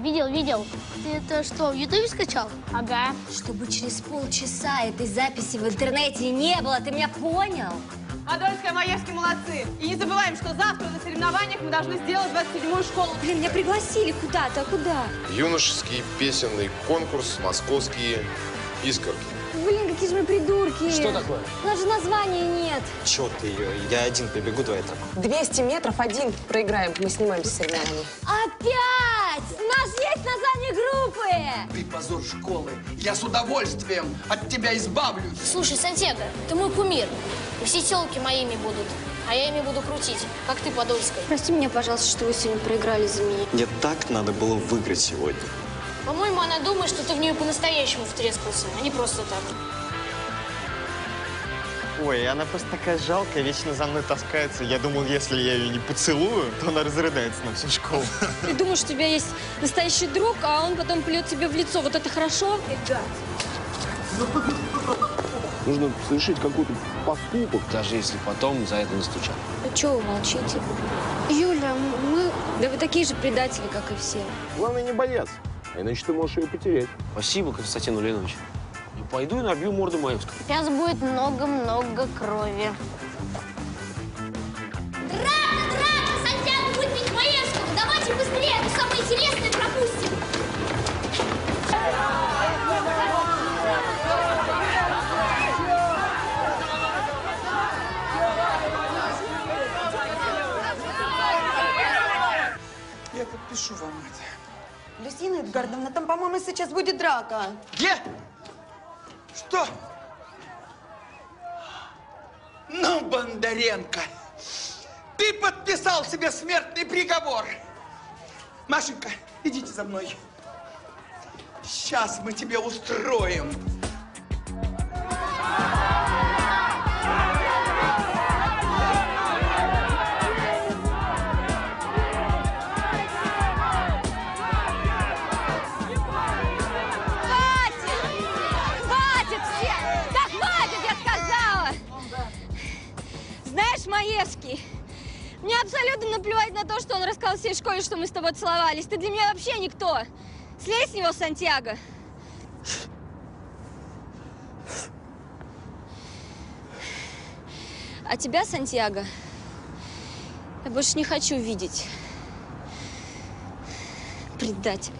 Видел, видел. Ты это что, в Ютубе скачал? Ага. Чтобы через полчаса этой записи в интернете не было, ты меня понял? Подольская, Маевский, молодцы. И не забываем, что завтра на соревнованиях мы должны сделать 27-ю школу. Блин, меня пригласили куда-то, а куда? Юношеский песенный конкурс «Московские искорки». Блин, какие же мы придурки. Что такое? У нас же названия нет. Чё ты ее? Я один побегу, давай так. 200 метров один проиграем. Мы снимаемся с соревнований. Опять! У нас есть название группы! Ты позор школы. Я с удовольствием от тебя избавлюсь. Слушай, Сантьяго, ты мой кумир. Все телки моими будут. А я ими буду крутить, как ты, Подольская. Прости меня, пожалуйста, что вы сегодня проиграли за меня. Мне так надо было выиграть сегодня. По-моему, она думает, что ты в нее по-настоящему втрескался, а не просто так. Ой, она просто такая жалкая, вечно за мной таскается. Я думал, если я ее не поцелую, то она разрыдается на всю школу. Ты думаешь, что у тебя есть настоящий друг, а он потом плюет тебе в лицо. Вот это хорошо? Нужно совершить какой-то поступок, даже если потом за это настучат. Ну, чего вы молчите? Юля, мы... Да вы такие же предатели, как и все. Главное не бояться, а иначе ты можешь ее потерять. Спасибо, Константин Ульянович. И пойду и набью морду Маевского. Сейчас будет много-много крови. Люсина Эдгардовна, там, по-моему, сейчас будет драка. Где? Что? Ну, Бондаренко, ты подписал себе смертный приговор. Машенька, идите за мной. Сейчас мы тебе устроим. Хватит! Абсолютно наплевать на то, что он рассказал всей школе, что мы с тобой целовались. Ты для меня вообще никто. Слезь с него, Сантьяго. А тебя, Сантьяго, я больше не хочу видеть. Предатель.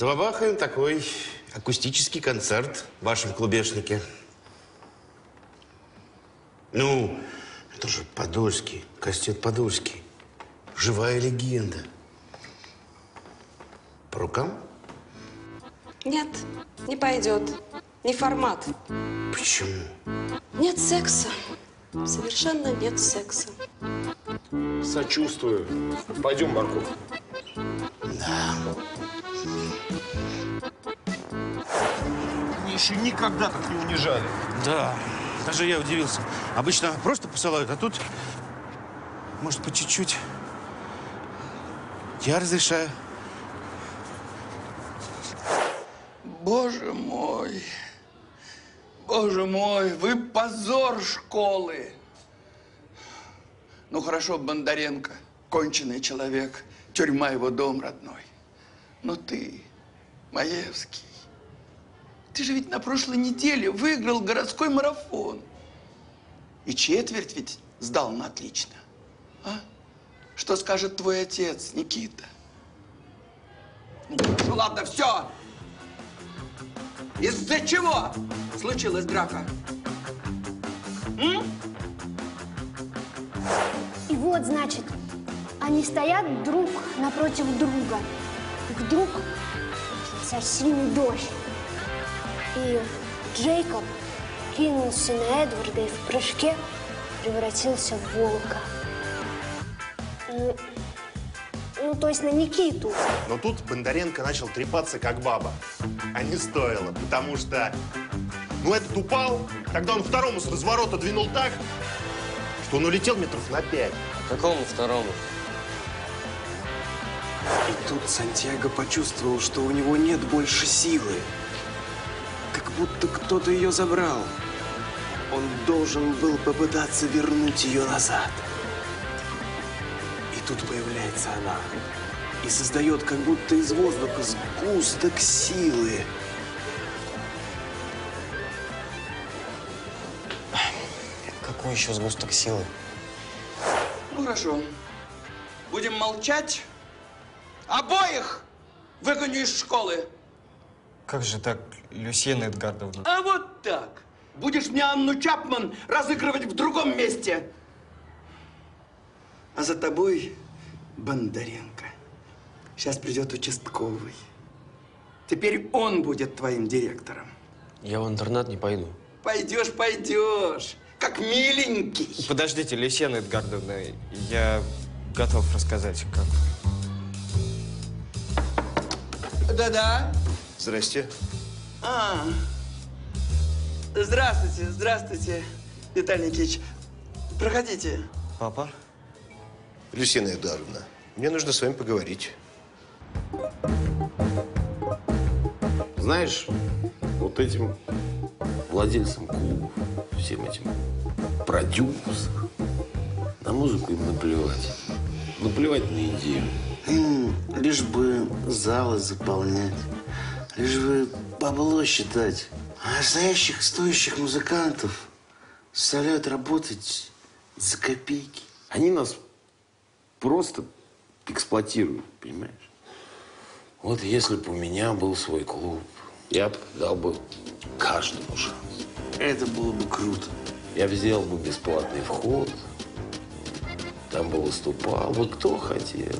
Забабахаем такой акустический концерт в вашем клубешнике. Ну, это же Подольский, Кастет Подольский. Живая легенда. По рукам? Нет, не пойдет. Не формат. Почему? Нет секса. Совершенно нет секса. Сочувствую. Пойдем, Барков. Да. Еще никогда так не унижали. Да, даже я удивился. Обычно просто посылают, а тут, может, по чуть-чуть. Я разрешаю. Боже мой, боже мой, вы позор школы. Ну хорошо, Бондаренко, конченый человек, тюрьма его дом родной. Но ты, Маевский, ты же ведь на прошлой неделе выиграл городской марафон. И четверть ведь сдал на отлично. А? Что скажет твой отец, Никита? Ну, ладно, все. Из-за чего случилась драка? М? И вот, значит, они стоят друг напротив друга. Вдруг сильный дождь. И Джейкоб кинулся на Эдварда и в прыжке превратился в волка. Ну, ну, то есть на Никиту. Но тут Бондаренко начал трепаться как баба. А не стоило, потому что... Ну, этот упал, тогда он второму с разворота двинул так, что он улетел метров на пять. Какому второму? И тут Сантьяго почувствовал, что у него нет больше силы. Как будто кто-то ее забрал. Он должен был попытаться вернуть ее назад. И тут появляется она. И создает как будто из воздуха сгусток силы. Какой еще сгусток силы? Ну, хорошо. Будем молчать. Обоих выгоню из школы. Как же так, Люсьена Эдгардовна? А вот так. Будешь мне Анну Чапман разыгрывать в другом месте. А за тобой Бондаренко. Сейчас придет участковый. Теперь он будет твоим директором. Я в интернат не пойду. Пойдешь, пойдешь. Как миленький. Подождите, Люсьена Эдгардовна, я готов рассказать, как. Да-да. Здрасте. А, здравствуйте, здравствуйте, Виталий Никитич. Проходите. Папа? Люсина Эдуардовна, мне нужно с вами поговорить. Знаешь, вот этим владельцам клубов, всем этим продюсерам, на музыку им наплевать. Наплевать на идею. Им лишь бы залы заполнять, лишь бы бабло считать. А настоящих стоящих музыкантов заставляют работать за копейки. Они нас просто эксплуатируют, понимаешь? Вот если бы у меня был свой клуб, я бы дал бы каждому шанс. Это было бы круто. Я взял бы бесплатный вход, там бы выступал бы кто хотел.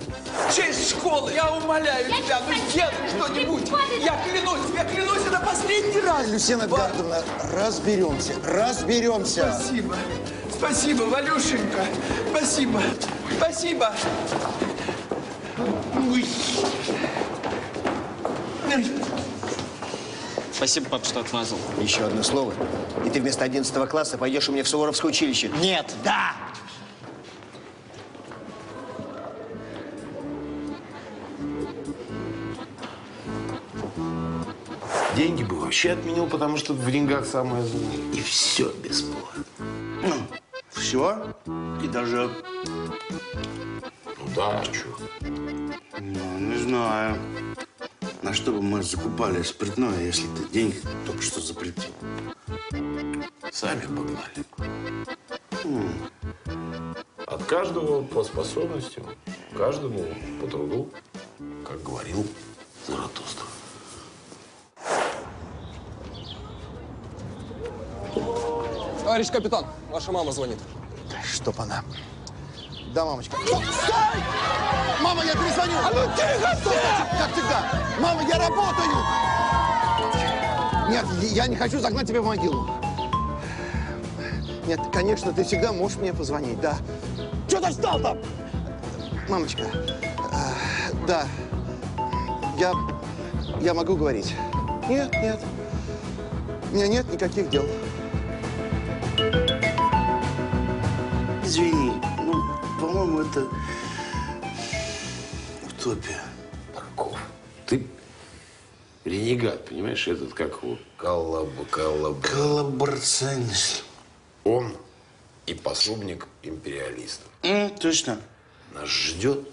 Честь школы, я умоляю тебя, ну сделай что-нибудь. Я клянусь, я клянусь, это последний раз. Люсина Эдгардовна, разберемся, разберемся. Спасибо. Спасибо, Валюшенька. Спасибо. Спасибо. Ой. Спасибо, пап, что отмазал. Еще одно слово, и ты вместо 11 класса пойдешь у меня в Суворовское училище. Нет. Да! Деньги бы вообще отменил, потому что в деньгах самое зло. И все бесплатно. Ну, все? И даже... Ну да, а что? Ну, не знаю. На что бы мы закупали спиртное, если ты деньги только что запретил? Сами погнали. От каждого по способностям, каждому по труду, как говорил Заратустра. Товарищ капитан, ваша мама звонит. Чтоб она. Да, мамочка. Стой! Мама, я перезвоню! А ну тихо ты! Как всегда! Мама, я работаю! Нет, я не хочу загнать тебя в могилу. Нет, конечно, ты всегда можешь мне позвонить, да. Что ты встал там? Мамочка, э, да, я, я могу говорить. Нет, нет, у меня нет никаких дел. Это утопия. Парков. Ты ренегат, понимаешь? Этот как его? Коллаб, коллаб. Коллаборационист. Он и пособник империалистов. М, точно. Нас ждет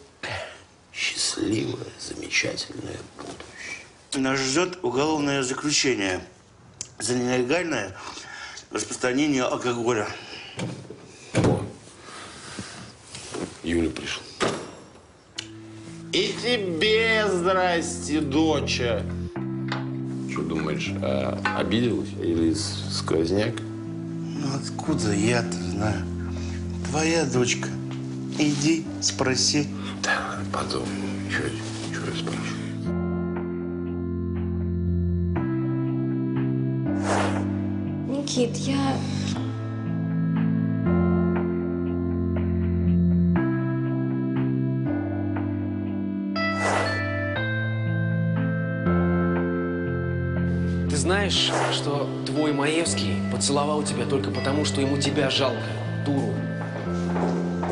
счастливое, замечательное будущее. Нас ждет уголовное заключение за нелегальное распространение алкоголя. Юля пришла. И тебе здрасте, доча. Что думаешь, а, обиделась или с- сквозняк? Ну откуда я-то знаю? Твоя дочка. Иди, спроси. Да, потом. Что, я спрашиваю? Никит, я... знаешь, что твой Маевский поцеловал тебя только потому, что ему тебя жалко, дуру?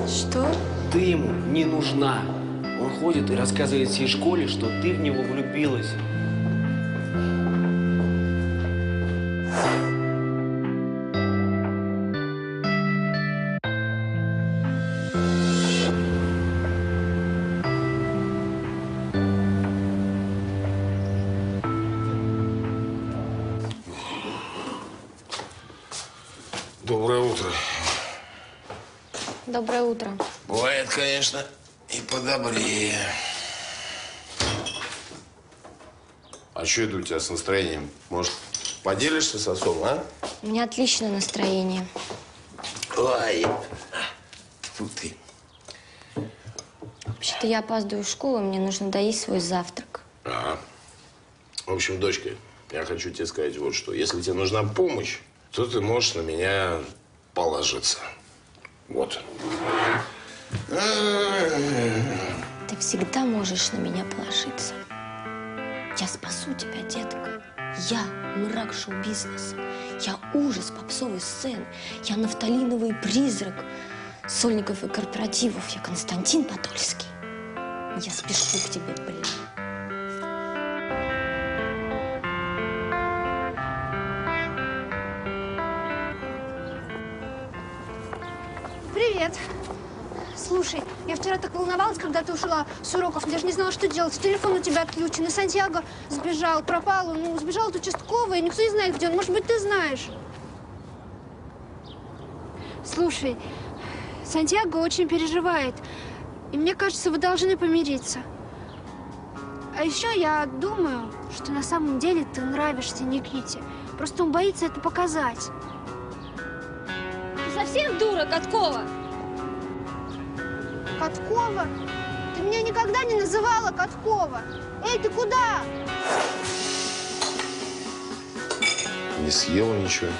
Что? Ты ему не нужна. Он ходит и рассказывает всей школе, что ты в него влюбилась. Доброе утро. Доброе утро. Бывает, конечно, и подобрее. А что это у тебя с настроением? Может, поделишься с отцом, а? У меня отличное настроение. Ой, фу ты. Вообще-то я опаздываю в школу, мне нужно доесть свой завтрак. Ага. В общем, дочка, я хочу тебе сказать вот что. Если тебе нужна помощь, то ты можешь на меня положиться. Вот. Ты всегда можешь на меня положиться. Я спасу тебя, детка. Я мрак шоу-бизнеса. Я ужас попсовой сцены. Я нафталиновый призрак сольников и корпоративов. Я Константин Подольский. Я спешу к тебе, блин. Слушай, я вчера так волновалась, когда ты ушла с уроков. Даже не знала, что делать. Телефон у тебя отключен. И Сантьяго сбежал, пропал. Ну, сбежал от участкового, и никто не знает, где он. Может быть, ты знаешь. Слушай, Сантьяго очень переживает. И мне кажется, вы должны помириться. А еще я думаю, что на самом деле ты нравишься Никите. Просто он боится это показать. Ты совсем дура, Каткова? Каткова? Ты меня никогда не называла Каткова. Эй, ты куда? Не съела ничего.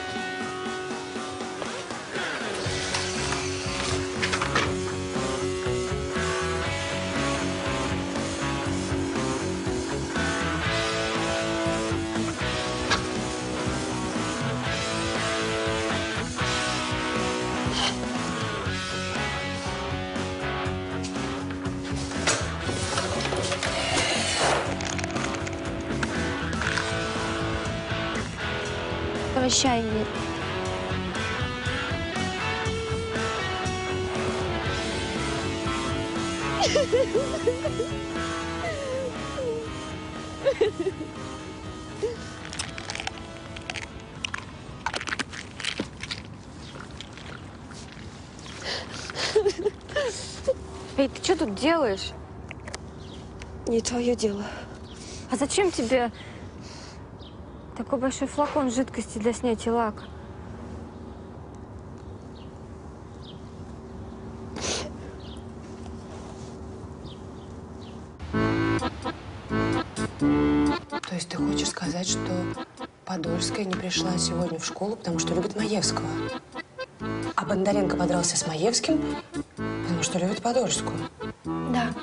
Твое дело. А зачем тебе такой большой флакон жидкости для снятия лака? То есть ты хочешь сказать, что Подольская не пришла сегодня в школу, потому что любит Маевского? А Бондаренко подрался с Маевским, потому что любит Подольскую? Да.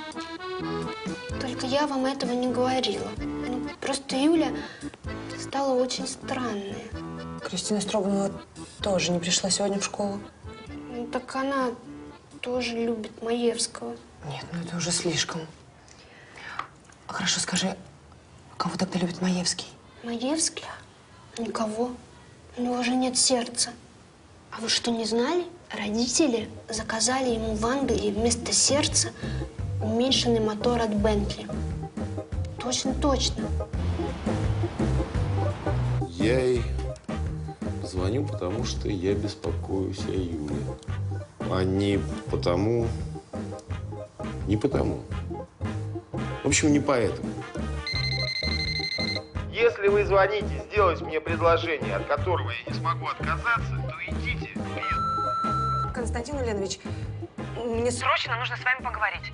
Я вам этого не говорила. Ну, просто Юля стала очень странная. Кристина Строганова тоже не пришла сегодня в школу? Ну, так она тоже любит Маевского. Нет, ну это уже слишком. Хорошо, скажи, кого тогда любит Маевский? Маевский? Никого. У него же нет сердца. А вы что, не знали? Родители заказали ему в Англии вместо сердца уменьшенный мотор от Бентли. Точно, точно. Я ей звоню, потому что я беспокоюсь о Юле. А не потому... Не потому. В общем, не поэтому. Если вы звоните сделать мне предложение, от которого я не смогу отказаться, то идите. Константин Ульянович, мне срочно нужно с вами поговорить.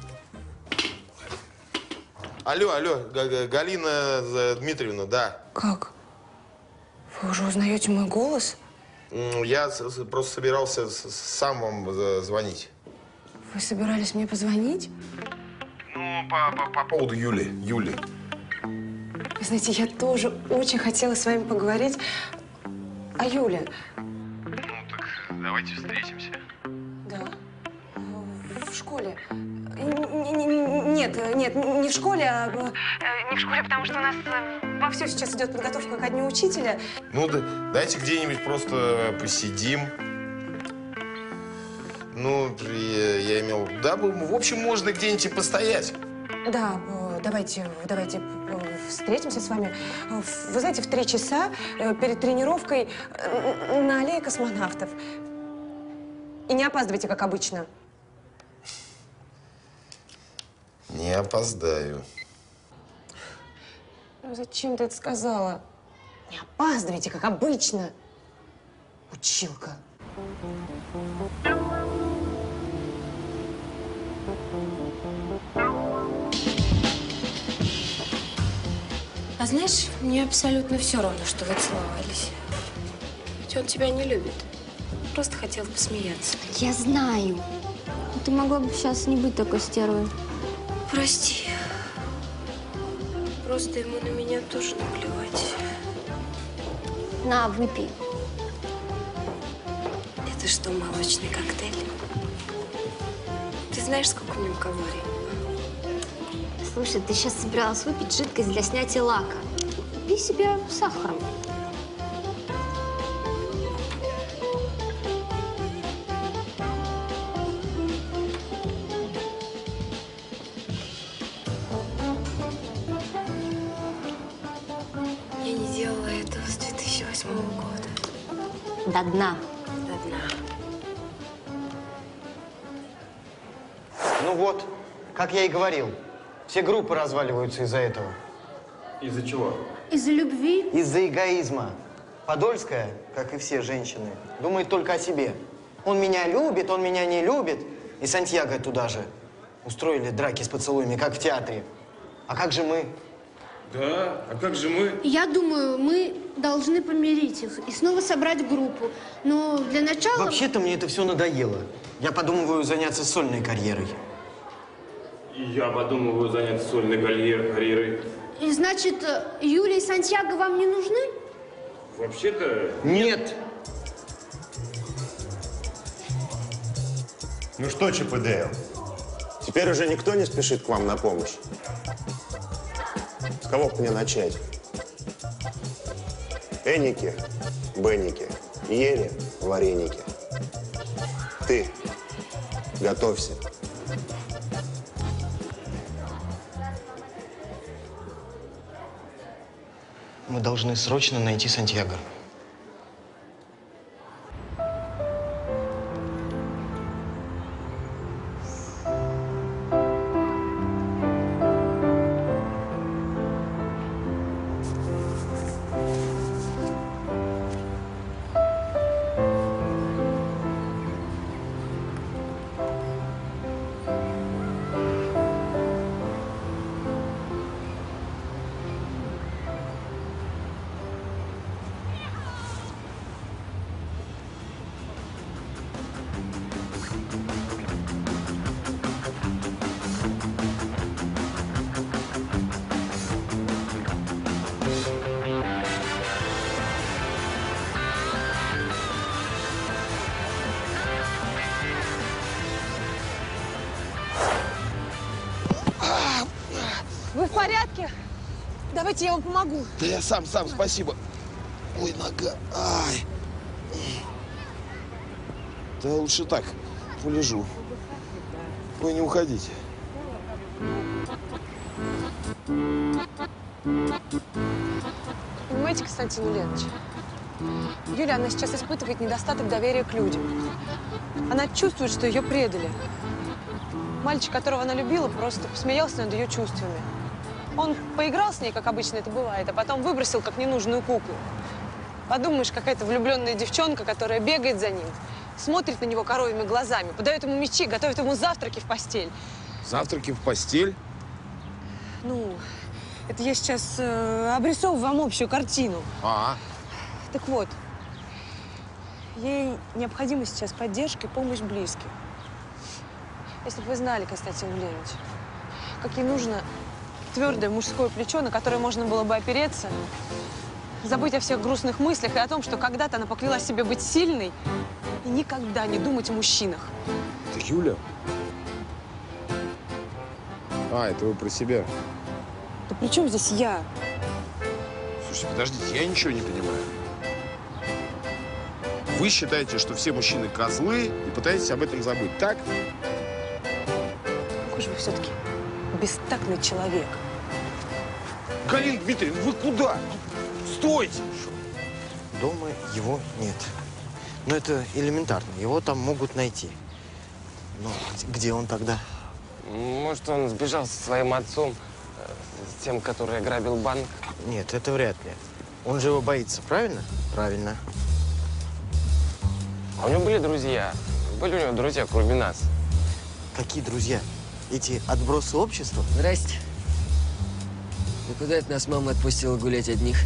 Алло, алло, Га- Га- Галина э, Дмитриевна, да. Как? Вы уже узнаете мой голос? Я просто собирался сам вам звонить. Вы собирались мне позвонить? Ну, по, по, по поводу Юли. Юли. Вы знаете, я тоже очень хотела с вами поговорить о Юле. Давайте встретимся. Да. В школе. Н- Нет, нет, не в школе, а... э, Не в школе, потому что у нас э, вовсю сейчас идет подготовка ко дню учителя. Ну, да, дайте где-нибудь просто посидим. Ну, я, я имел... Да, в общем, можно где-нибудь и постоять. Да, э, давайте, давайте э, встретимся с вами. Э, Вы знаете, в три часа э, перед тренировкой э, на аллее космонавтов. И не опаздывайте, как обычно. Не опоздаю. Ну, зачем ты это сказала? Не опаздывайте, как обычно. Училка. А знаешь, мне абсолютно все равно, что вы целовались. Ведь он тебя не любит. Просто хотел посмеяться. Я знаю. Но Ты могла бы сейчас не быть такой стервой. Прости. Просто ему на меня тоже наплевать. На, выпей. Это что, молочный коктейль? Ты знаешь, сколько в нем калорий? Слушай, ты сейчас собиралась выпить жидкость для снятия лака. Купи себе сахаром. До дна. До дна. Ну вот, как я и говорил, все группы разваливаются из-за этого. Из-за чего? Из-за любви? Из-за эгоизма. Подольская, как и все женщины, думает только о себе. Он меня любит, он меня не любит. И Сантьяго туда же. Устроили драки с поцелуями, как в театре. А как же мы? Да, а как же мы? Я думаю, мы должны помирить их и снова собрать группу. Но для начала... Вообще-то мне это все надоело. Я подумываю заняться сольной карьерой. И я подумываю заняться сольной карьер- карьерой. И значит, э, Юля и Сантьяго вам не нужны? Вообще-то... Нет. Ну что, Дейл, Теперь уже никто не спешит к вам на помощь. Кого мне начать? Эники, Бенники, ели вареники. Ты готовься. Мы должны срочно найти Сантьяго. Давайте я вам помогу. Да я сам, сам, спасибо. Ой, нога. Ай. Да лучше так, полежу. Вы не уходите. Понимаете, Константин Ульянович, Юля, она сейчас испытывает недостаток доверия к людям. Она чувствует, что ее предали. Мальчик, которого она любила, просто посмеялся над ее чувствами. Он поиграл с ней, как обычно это бывает, а потом выбросил, как ненужную куклу. Подумаешь, какая-то влюбленная девчонка, которая бегает за ним, смотрит на него коровьими глазами, подает ему мечи, готовит ему завтраки в постель. Завтраки в постель? Ну, это я сейчас э, обрисовываю вам общую картину. А, Так вот, Ей необходима сейчас поддержка и помощь близких. Если бы вы знали, Константин Валерьевич, как ей нужно твердое мужское плечо, на которое можно было бы опереться, забыть о всех грустных мыслях и о том, что когда-то она поклялась себе быть сильной и никогда не думать о мужчинах. Это Юля? А, это вы про себя. Да при чем здесь я? Слушайте, подождите, я ничего не понимаю. Вы считаете, что все мужчины козлы и пытаетесь об этом забыть, так? Какой же вы все-таки бестактный человек. Галина Дмитриевна, вы куда? Стойте! Дома его нет. Но это элементарно. Его там могут найти. Но где он тогда? Может, он сбежал со своим отцом, э, с тем, который ограбил банк? Нет, это вряд ли. Он же его боится, правильно? Правильно. А у него были друзья? Были у него друзья, кроме нас? Какие друзья? Эти отбросы общества? Здрасте. И куда это нас мама отпустила гулять одних?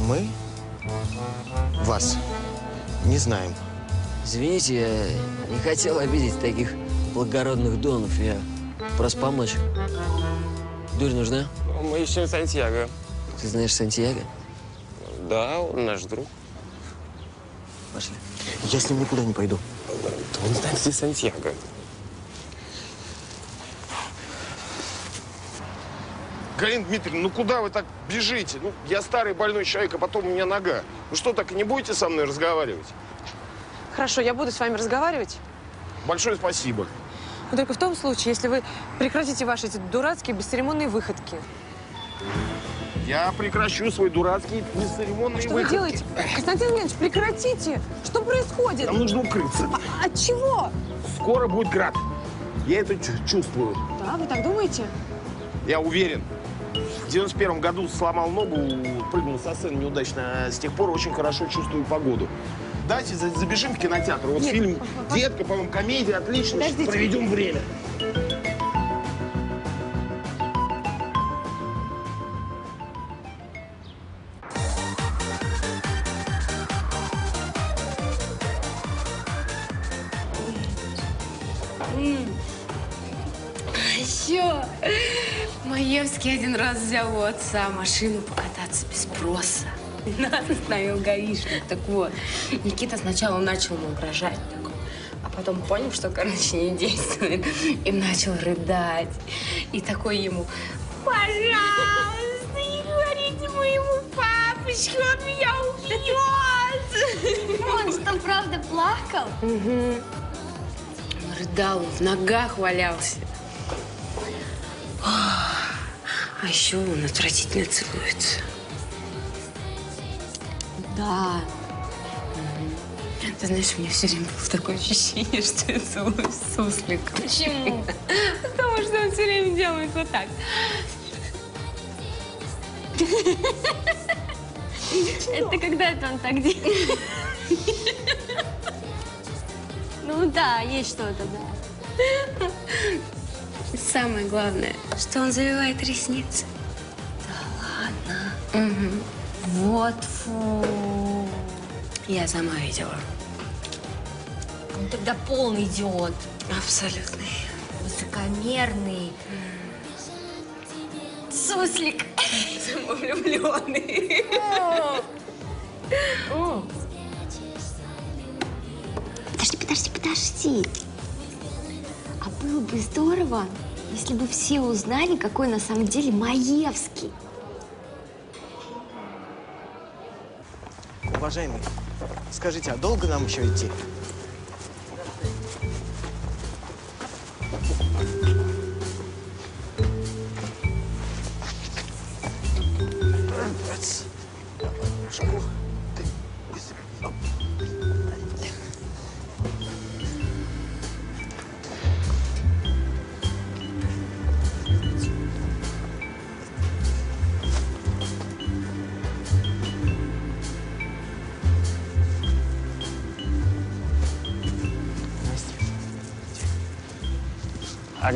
Мы вас не знаем. Извините, я не хотел обидеть таких благородных донов. Я просто помочь. Дурь нужна? Мы ищем Сантьяго. Ты знаешь Сантьяго? Да, он наш друг. Пошли. Я с ним никуда не пойду. Он знает, где Сантьяго. Галина Дмитриевна, ну куда вы так бежите? Ну, я старый больной человек, а потом у меня нога. Ну что, так и не будете со мной разговаривать? Хорошо, я буду с вами разговаривать. Большое спасибо. Но только в том случае, если вы прекратите ваши эти дурацкие бесцеремонные выходки. Я прекращу свой дурацкий бесцеремонный Что вы делаете? Константин Леонидович, прекратите! Что происходит? Нам нужно укрыться. А- от чего? Скоро будет град. Я это чу- чувствую. Да, вы так думаете? Я уверен. В 91 году сломал ногу, прыгнул со сцены неудачно. а С тех пор очень хорошо чувствую погоду. Давайте за- забежим в кинотеатр. Вот Нет, фильм «Детка», по-моему, комедия, отлично. Подождите. Проведем время. Маевский один раз взял у отца машину покататься без спроса. Нас остановил гаишник. Так вот, Никита сначала начал ему угрожать. такой, А потом понял, что, короче, не действует. И начал рыдать. И такой ему, пожалуйста, не говорите моему папочке, он меня убьет. Он что, правда плакал? Угу. Он рыдал, он в ногах валялся. А еще он отвратительно целуется. Да. Ты знаешь, у меня все время было такое ощущение, что я целуюсь с сусликом. Почему? Потому что он все время делает вот так. Это когда это он так делает? Ну да, есть что-то, да. Самое главное, что он завивает ресницы. Ладно. Угу. Вот фу. Я сама видела. Он тогда полный идиот. Абсолютный. Высокомерный. Суслик. Самовлюбленный. Подожди, подожди, подожди. А было бы здорово, если бы все узнали, какой на самом деле Маевский. Уважаемый, скажите, а долго нам еще идти? А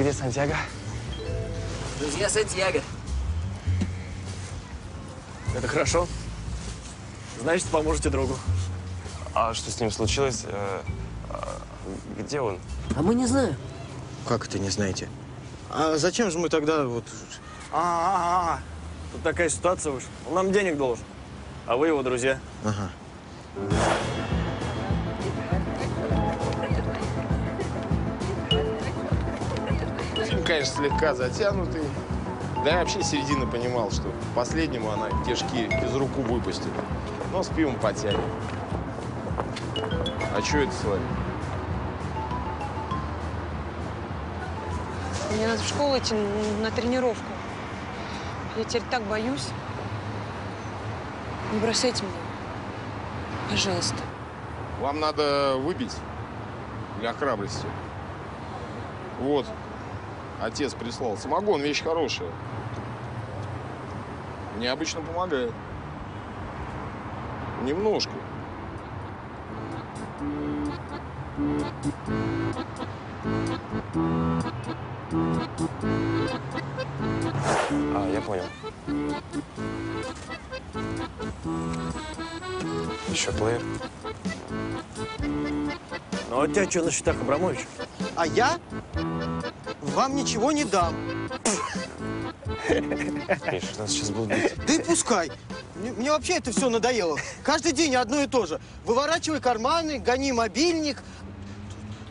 где Сантьяго? Друзья Сантьяго. Это хорошо. Значит, поможете другу. А что с ним случилось? Э, а, Где он? А мы не знаем. Как это не знаете? А зачем же мы тогда вот... А, а, а, тут такая ситуация вышла. Он нам денег должен, а вы его друзья. Ага. Конечно, слегка затянутый. Да я вообще середины понимал, что последнему она кишки из руку выпустит. Но с пивом потянет. А что это с вами? Мне надо в школу идти на тренировку. Я теперь так боюсь. Не бросайте меня. Пожалуйста. Вам надо выпить для храбрости. Вот. Отец прислал. Самогон вещь хорошая. Мне обычно помогает. Немножко. А, я понял. Еще плеер. Ну, а у тебя что на счетах, Абрамович? А я вам ничего не дам. Миша, нас сейчас будут бить. Да и пускай. Мне, мне вообще это все надоело. Каждый день одно и то же. Выворачивай карманы, гони мобильник.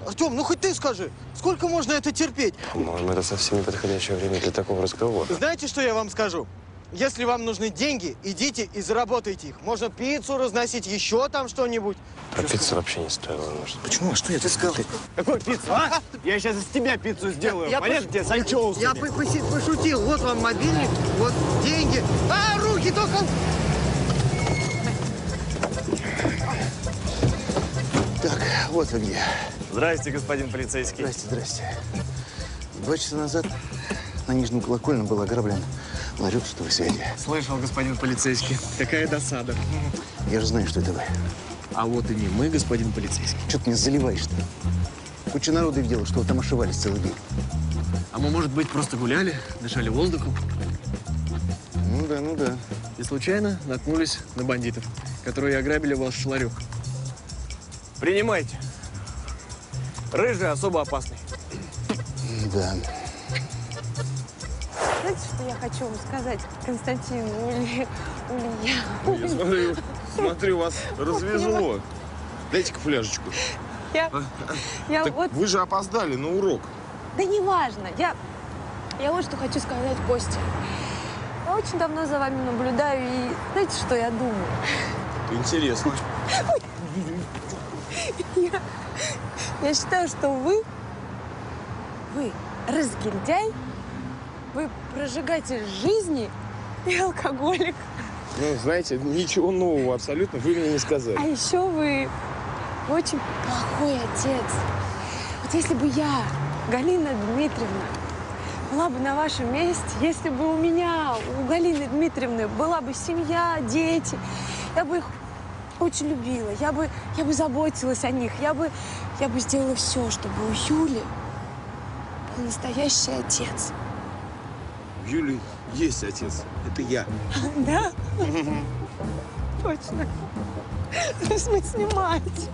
Артем, ну хоть ты скажи, сколько можно это терпеть? По-моему, это совсем неподходящее время для такого разговора. Знаете, что я вам скажу? Если вам нужны деньги, идите и заработайте их. Можно пиццу разносить, еще там что-нибудь. Про пиццу вообще не стоило. Может. Почему? А что я тебе сказал? Какую пиццу, а? Я сейчас из тебя пиццу сделаю. Я Понятно пош- тебе, с анчоусами? Я по- пошутил. Вот вам мобильник, вот деньги. А, руки только... Так, вот вы где. Здрасте, господин полицейский. Здрасте, здрасте. Два часа назад на Нижнем Колокольном был ограблен ларек сотовой связи. Слышал, господин полицейский. Какая досада. Я же знаю, что это вы. А вот и не мы, господин полицейский. Что ты меня заливаешь-то? Куча народу видела, что вы там ошивались целый день. А мы, может быть, просто гуляли, дышали воздухом? Ну да, ну да. И случайно наткнулись на бандитов, которые ограбили ваш ларек. Принимайте. Рыжий особо опасный. Да. Хочу вам сказать, Константин Ули... Улья? Я смотрю, смотрю, вас развезло. Дайте-ка фляжечку. Я, я Так вот... вы же опоздали на урок. Да неважно. Я, я вот что хочу сказать Косте. Я очень давно за вами наблюдаю, и знаете, что я думаю? Интересно. Я, я считаю, что вы, вы разгильдяй, вы прожигатель жизни и алкоголик. Ну, знаете, ничего нового абсолютно вы мне не сказали. А еще вы очень плохой отец. Вот если бы я, Галина Дмитриевна, была бы на вашем месте, если бы у меня, у Галины Дмитриевны была бы семья, дети, я бы их очень любила, я бы, я бы заботилась о них, я бы, я бы сделала все, чтобы у Юли был настоящий отец. Юли есть отец. Это я. Да? Точно. Мы снимаете.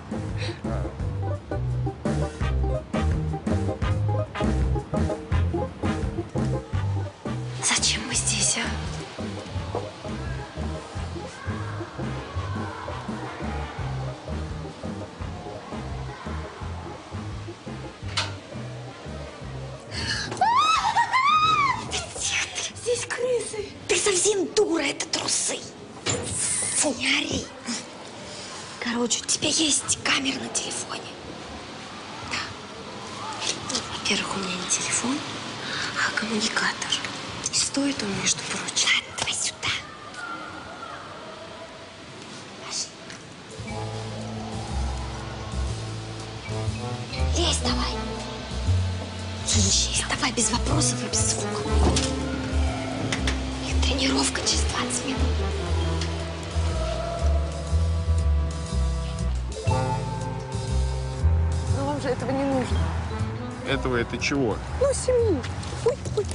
Этого это чего? Ну, семьи. Ой, ой.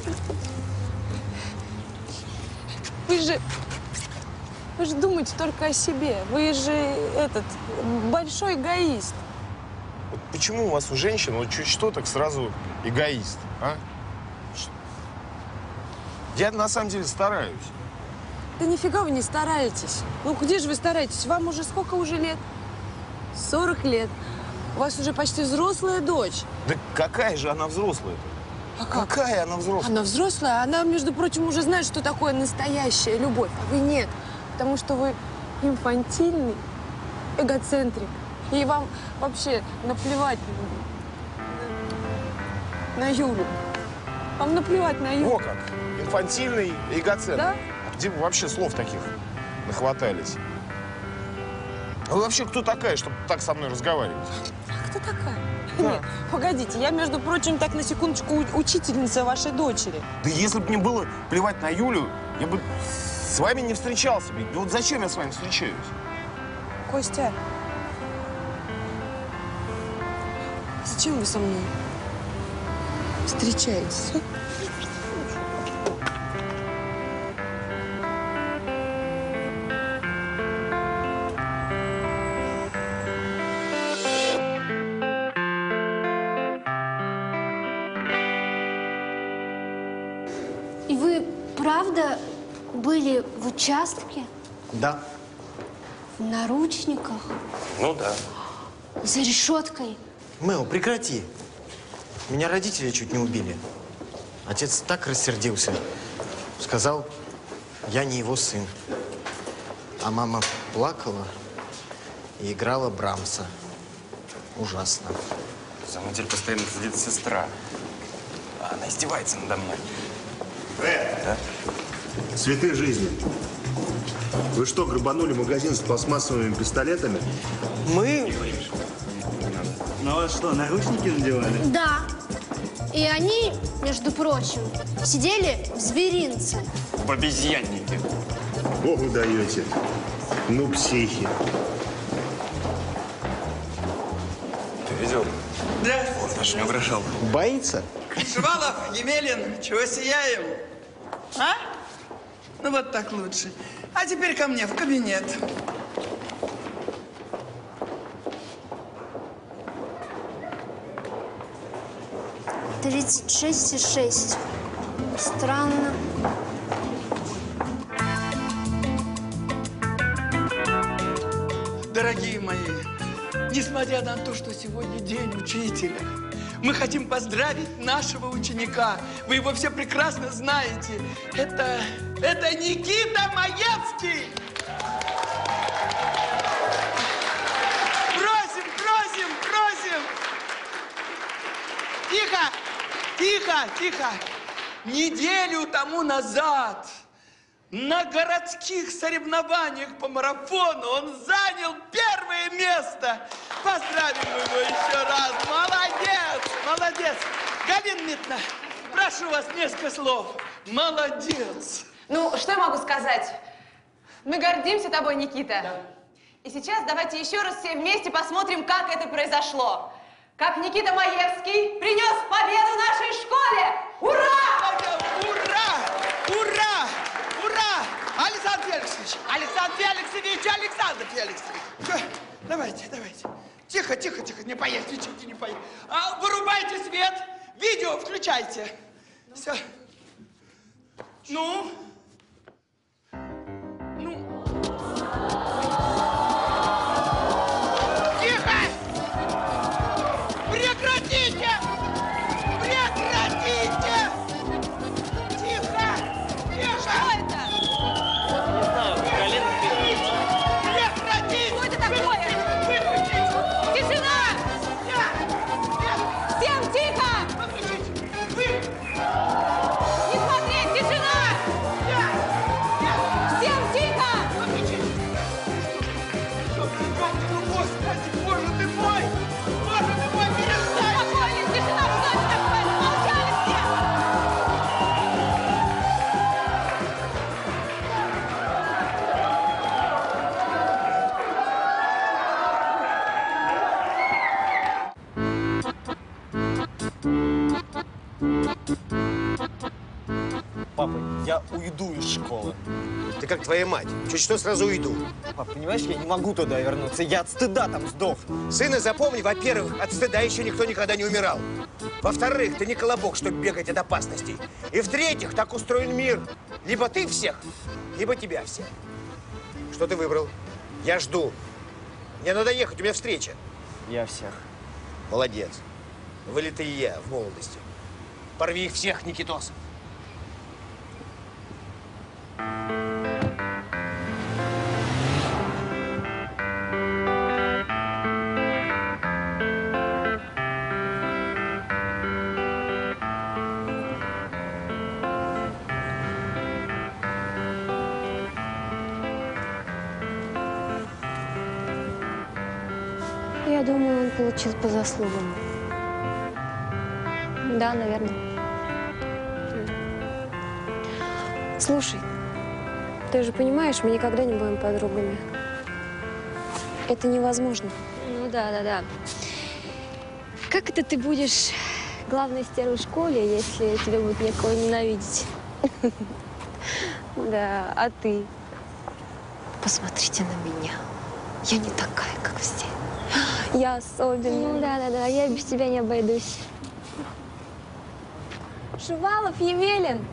Вы же... Вы же думаете только о себе. Вы же этот большой эгоист. Вот почему у вас у женщин вот чуть что, так сразу эгоист, а? Я на самом деле стараюсь. Да нифига вы не стараетесь. Ну где же вы стараетесь? Вам уже сколько уже лет? 40 лет. У вас уже почти взрослая дочь. Да какая же она взрослая А как? Какая она взрослая? Она взрослая, она, между прочим, уже знает, что такое настоящая любовь, а вы нет. Потому что вы инфантильный эгоцентрик. И вам вообще наплевать на, на Юлю. Вам наплевать на Юлю. О как! Инфантильный эгоцентр. Да? А где вы вообще слов таких нахватались? А вы вообще кто такая, чтобы так со мной разговаривать? Кто такая? Нет, погодите, я, между прочим, так на секундочку учительница вашей дочери. Да если бы мне было плевать на Юлю, я бы с вами не встречался. бы. Вот зачем я с вами встречаюсь? Костя, зачем вы со мной встречаетесь? Участке, Да. в наручниках, Ну да. за решеткой? Мэл, прекрати. Меня родители чуть не убили. Отец так рассердился. Сказал, я не его сын. А мама плакала и играла Брамса. Ужасно. За мной теперь постоянно сидит сестра. Она издевается надо мной. Э, Да? Цветы жизни. Вы что, грабанули магазин с пластмассовыми пистолетами? Мы... На вас что, наручники надевали? Да. И они, между прочим, сидели в зверинце. В обезьяннике. Богу даете. Ну, психи. Ты видел? Да. Он даже не угрожал. Боится? Шувалов, Емелин, чего сияем? А? Ну вот так лучше. А теперь ко мне в кабинет. Тридцать шесть и шесть. Странно. Дорогие мои, несмотря на то, что сегодня день учителя, мы хотим поздравить нашего ученика. Вы его все прекрасно знаете. Это, это Никита Маевский. Просим, просим, просим. Тихо, тихо, тихо. Неделю тому назад на городских соревнованиях по марафону он занял первое место. Поздравим его еще раз. Молодец, молодец. Галина Дмитриевна, прошу вас несколько слов. Молодец. Ну, что я могу сказать? Мы гордимся тобой, Никита. И сейчас давайте еще раз все вместе посмотрим, как это произошло. Как Никита Маевский принес победу нашей школе! Ура! Ура! Ура! Ура! Александр Феликсович! Александр Феликсович! Александр Феликсович! Давайте, давайте. Тихо, тихо, тихо, не поездите, не поездите. А, вырубайте свет, видео включайте. Все. Ну? Ну? Уйду из школы. Ты как твоя мать. Чуть что, сразу уйду. Пап, понимаешь, я не могу туда вернуться. Я от стыда там сдохну. Сына запомни, во-первых, от стыда еще никто никогда не умирал. Во-вторых, ты не колобок, чтобы бегать от опасностей. И в-третьих, так устроен мир. Либо ты всех, либо тебя всех. Что ты выбрал? Я жду. Мне надо ехать, у меня встреча. Я всех. Молодец. Вылитый я в молодости. Порви их всех, Никитос. Я думаю, он получил по заслугам. Да, наверное. Слушай, ты же понимаешь, мы никогда не будем подругами. Это невозможно. Ну да, да, да. Как это ты будешь главной стервой в школе, если тебя будет некого ненавидеть? Да, а ты? Посмотрите на меня. Я не такая, как все. Я особенная. Ну да, да, да, я без тебя не обойдусь. Шувалов Емелин,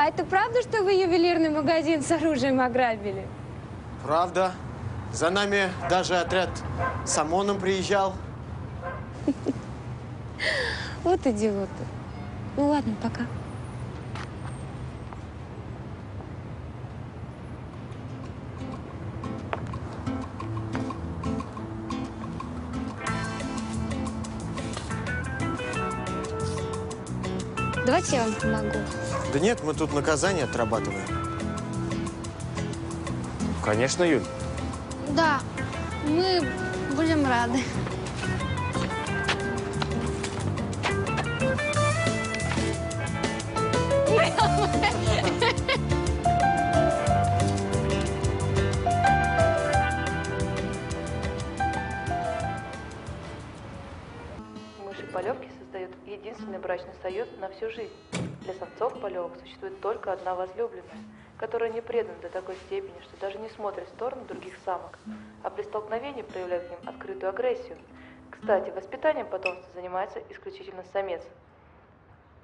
а это правда, что вы ювелирный магазин с оружием ограбили? Правда. За нами даже отряд с ОМОНом приезжал. Вот идиоты. Ну ладно, пока. Давайте я вам помогу. Да нет, мы тут наказание отрабатываем. Конечно, Юль. Да, мы будем рады. Мыши полевки создают единственный брачный союз на всю жизнь. Для самцов полевок существует только одна возлюбленная, которая не предана до такой степени, что даже не смотрит в сторону других самок, а при столкновении проявляет к ним открытую агрессию. Кстати, воспитанием потомства занимается исключительно самец.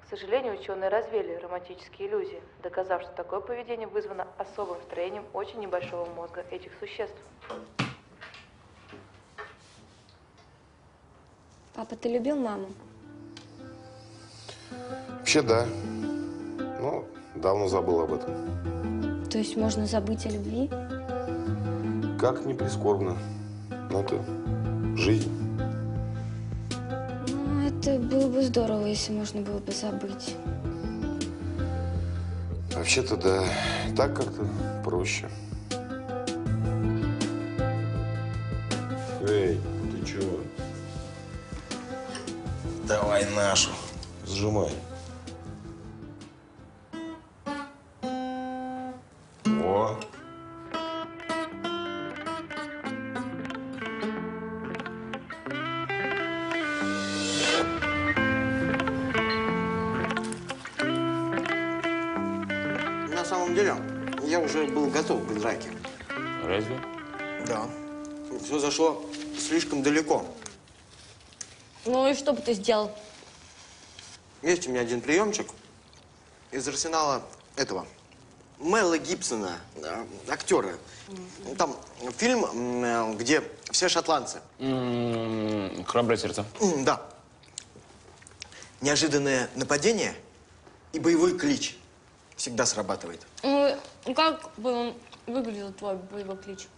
К сожалению, ученые развели романтические иллюзии, доказав, что такое поведение вызвано особым строением очень небольшого мозга этих существ. Папа, ты любил маму? Вообще, да. Но давно забыл об этом. То есть можно забыть о любви? Как ни прискорбно. Но это жизнь. Ну, это было бы здорово, если можно было бы забыть. Вообще-то, да. Так как-то проще. Эй, ты чего? Давай нашу. Сжимай. Ты сделал? Есть у меня один приемчик из арсенала этого Мела Гибсона, да, актера. Там фильм, э, где все шотландцы. Храброе сердце. М, Да. Неожиданное нападение и боевой клич всегда срабатывает. Ну, как бы он выглядел, твой боевой клич?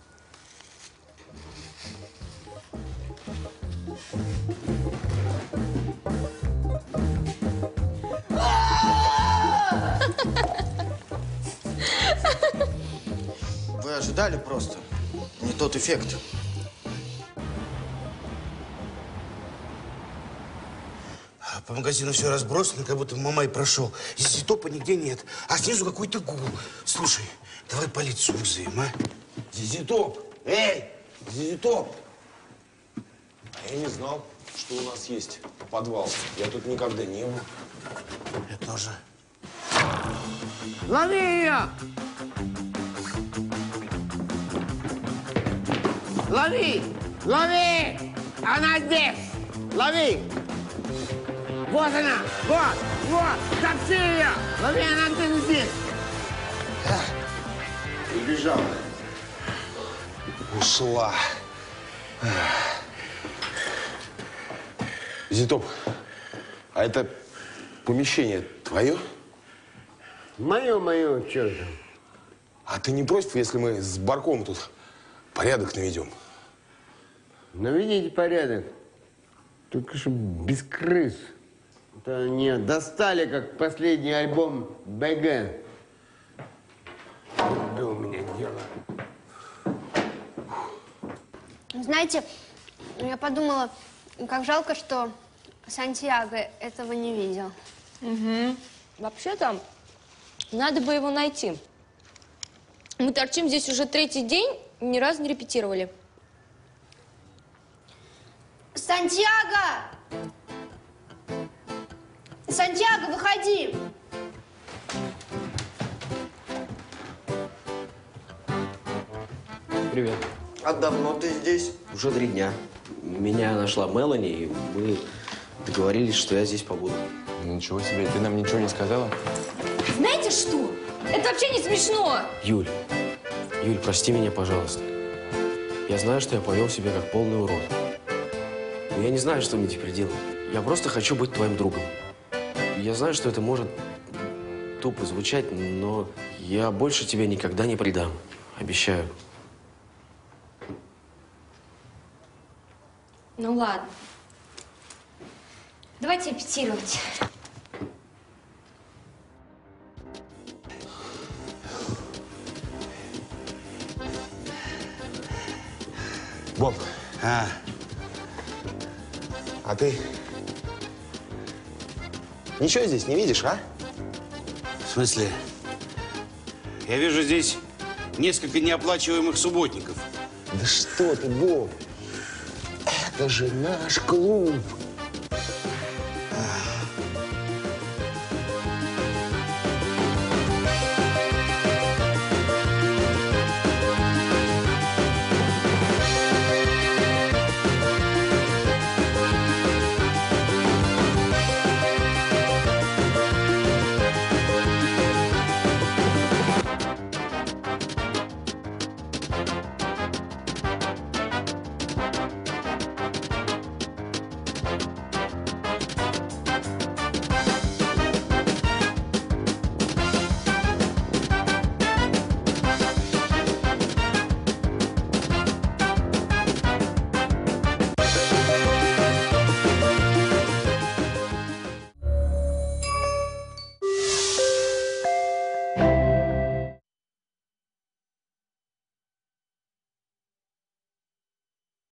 Ожидали просто не тот эффект. А По магазину все разбросано, как будто Мамай прошел. Здесь топа нигде нет, а снизу какой-то гул. Слушай, давай полицию вызовем, а? Зизитоп! Эй! Зизитоп! А я не знал, что у нас есть подвал. Я тут никогда не был. Я тоже. Лови ее! Лови! Лови! Она здесь! Лови! Вот она! Вот! Вот! Топчи ее! Лови, она где-то здесь! Убежала. Ушла. Зитоп, а это помещение твое? Мое, мое, что там? А ты не против, если мы с Барком тут порядок наведем? Наведите порядок. Только что без крыс. Это они достали, как последний альбом БГ. Да у меня дело. Знаете, я подумала, как жалко, что Сантьяго этого не видел. Угу. Вообще-то, надо бы его найти. Мы торчим здесь уже третий день, ни разу не репетировали. Сантьяго! Сантьяго, выходи! Привет. А давно ты здесь? Уже три дня. Меня нашла Мелани, и мы договорились, что я здесь побуду. Ничего себе, ты нам ничего не сказала? Знаете что? Это вообще не смешно. Юль, Юль, прости меня, пожалуйста. Я знаю, что я повел себя как полный урод. Я не знаю, что мне теперь делать. Я просто хочу быть твоим другом. Я знаю, что это может тупо звучать, но я больше тебя никогда не предам. Обещаю. Ну ладно. Давайте репетировать. Боб. А. А ты ничего здесь не видишь, а? В смысле? Я вижу здесь несколько неоплачиваемых субботников. Да что ты, Боб? Это же наш клуб.